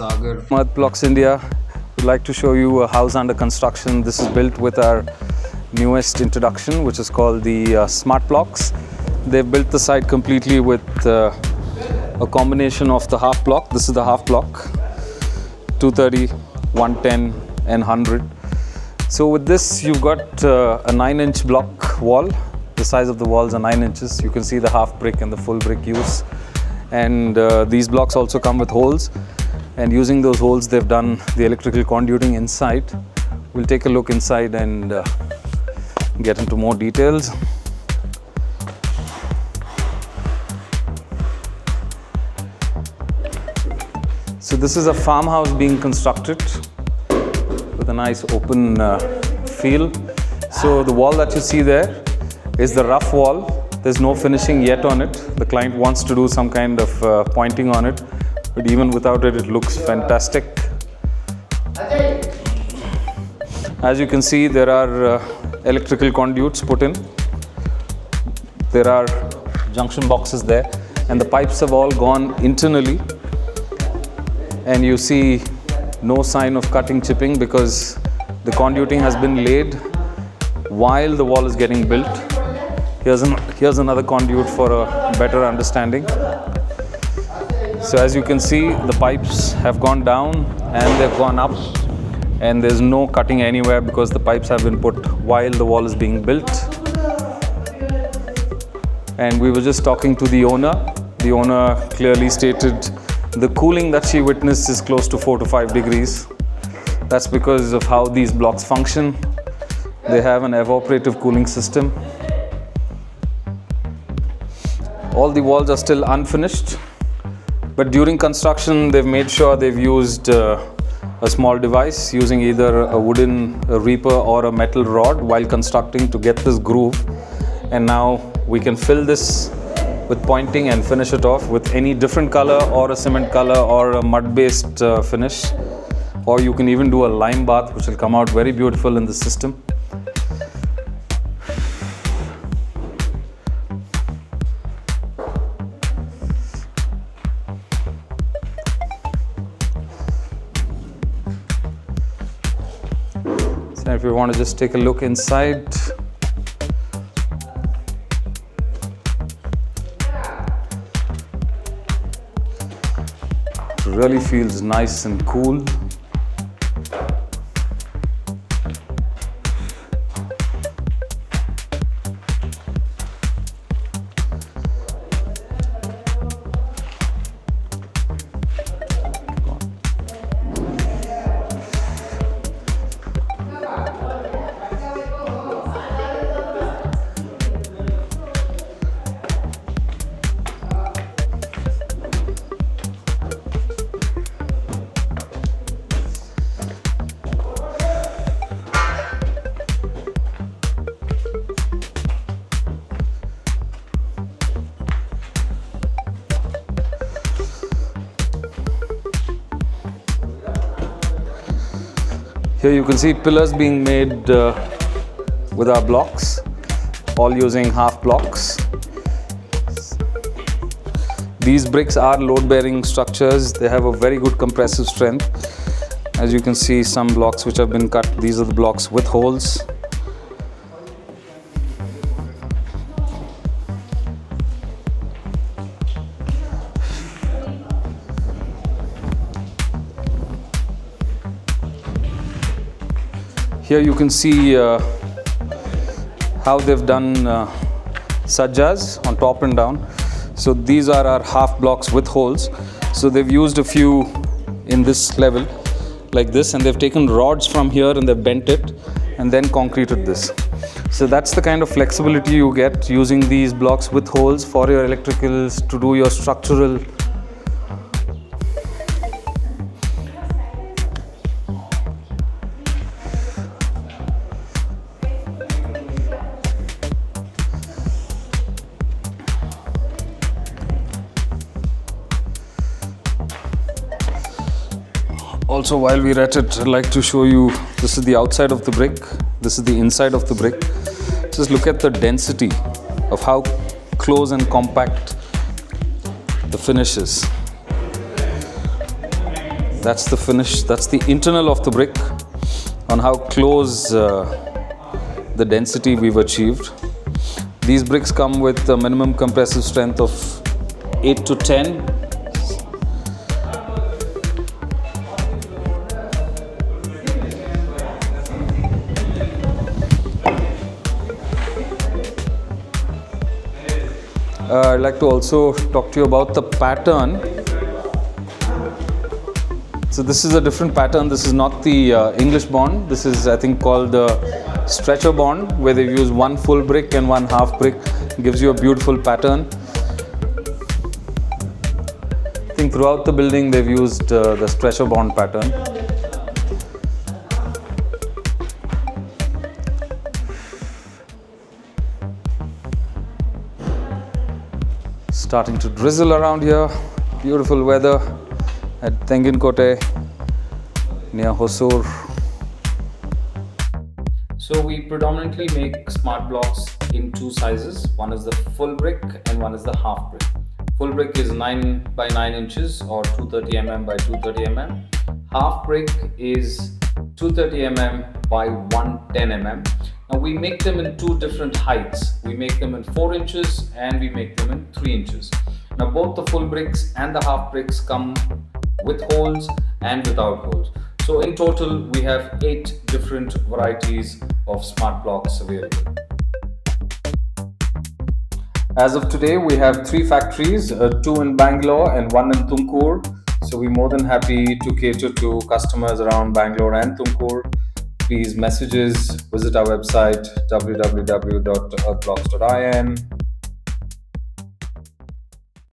Sagar. Mud Blocks India. We'd like to show you a house under construction. This is built with our newest introduction, which is called the uh, Smart Blocks. They've built the site completely with uh, a combination of the half block. This is the half block, 230, 110, and 100. So with this, you've got uh, a nine-inch block wall. The size of the walls are nine inches. You can see the half brick and the full brick use. And uh, these blocks also come with holes. And using those holes, they've done the electrical conduiting inside. We'll take a look inside and uh, get into more details. So this is a farmhouse being constructed with a nice open uh, feel. So the wall that you see there is the rough wall. There's no finishing yet on it. The client wants to do some kind of uh, pointing on it, but even without it, it looks fantastic. As you can see, there are uh, electrical conduits put in. There are junction boxes there, and the pipes have all gone internally. And you see no sign of cutting chipping because the conduiting has been laid while the wall is getting built. Here's, an, here's another conduit for a better understanding. So as you can see, the pipes have gone down and they've gone up and there's no cutting anywhere because the pipes have been put while the wall is being built. And we were just talking to the owner. The owner clearly stated the cooling that she witnessed is close to 4 to 5 degrees. That's because of how these blocks function. They have an evaporative cooling system. All the walls are still unfinished, but during construction, they've made sure they've used uh, a small device using either a wooden reaper or a metal rod while constructing to get this groove. And now we can fill this with pointing and finish it off with any different color or a cement color or a mud based uh, finish or you can even do a lime bath which will come out very beautiful in the system so if you want to just take a look inside really feels nice and cool. Here you can see pillars being made uh, with our blocks, all using half blocks. These bricks are load-bearing structures. They have a very good compressive strength. As you can see, some blocks which have been cut, these are the blocks with holes. Here you can see uh, how they've done uh, sajjas on top and down. So these are our half blocks with holes. So they've used a few in this level like this and they've taken rods from here and they've bent it and then concreted this. So that's the kind of flexibility you get using these blocks with holes for your electricals to do your structural also while we're at it i'd like to show you this is the outside of the brick. This is the inside of the brick. Just look at the density of how close and compact the finish is. That's the finish, that's the internal of the brick on how close uh, the density we've achieved. These bricks come with a minimum compressive strength of 8 to 10 Uh, I'd like to also talk to you about the pattern. So this is a different pattern. This is not the uh, English bond. This is, I think, called the stretcher bond, where they use one full brick and one half brick. It gives you a beautiful pattern. I think throughout the building they've used uh, the stretcher bond pattern. Starting to drizzle around here. Beautiful weather at Tenginkote near Hosur. So we predominantly make smart blocks in two sizes. One is the full brick and one is the half brick. Full brick is 9 by 9 inches or 230 mm by 230 mm. Half brick is 230 mm by 110 mm. Now we make them in two different heights. We make them in 4 inches and we make them in 3 inches. Now both the full bricks and the half bricks come with holes and without holes. So in total we have 8 different varieties of smart blocks available. As of today we have 3 factories, uh, 2 in Bangalore and 1 in Tumkur. So we're more than happy to cater to customers around Bangalore and Tumkur please messages, visit our website www.earthblocks.in